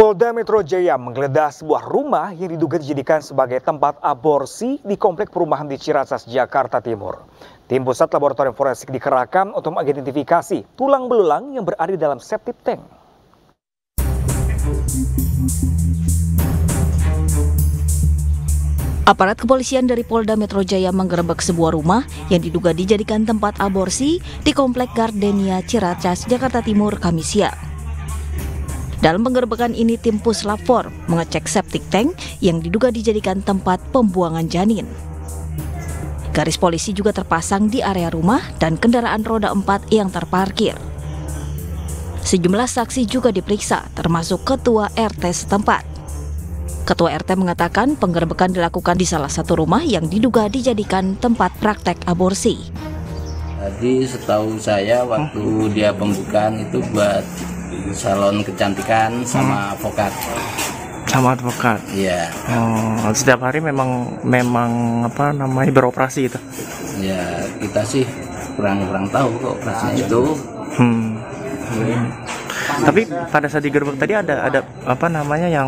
Polda Metro Jaya menggeledah sebuah rumah yang diduga dijadikan sebagai tempat aborsi di komplek perumahan di Ciracas, Jakarta Timur. Tim Pusat Laboratorium Forensik dikerahkan untuk mengidentifikasi tulang belulang yang berada dalam septic tank. Aparat kepolisian dari Polda Metro Jaya menggerebek sebuah rumah yang diduga dijadikan tempat aborsi di Komplek Gardenia Ciracas, Jakarta Timur, Kamis siang. Dalam penggerbekan ini tim Puslap 4 mengecek septic tank yang diduga dijadikan tempat pembuangan janin. Garis polisi juga terpasang di area rumah dan kendaraan roda 4 yang terparkir. Sejumlah saksi juga diperiksa, termasuk ketua RT setempat. Ketua RT mengatakan penggerbekan dilakukan di salah satu rumah yang diduga dijadikan tempat praktek aborsi. Tadi setahu saya waktu dia pembukaan itu buat salon kecantikan sama advokat. sama advokat. Iya, Oh, setiap hari memang memang apa namanya beroperasi gitu. ya kita sih kurang kurang tahu kok operasinya itu. Hmm. Tapi pada saat digerebek tadi ada ada apa namanya yang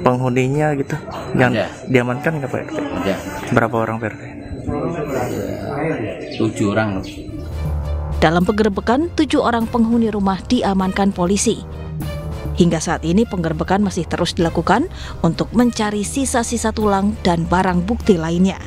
penghuninya gitu yang Ada. diamankan nggak Pak RT? Ya, Berapa orang Pak RT? tujuh orang. Dalam penggerbekan, tujuh orang penghuni rumah diamankan polisi. Hingga saat ini penggerbekan masih terus dilakukan untuk mencari sisa-sisa tulang dan barang bukti lainnya.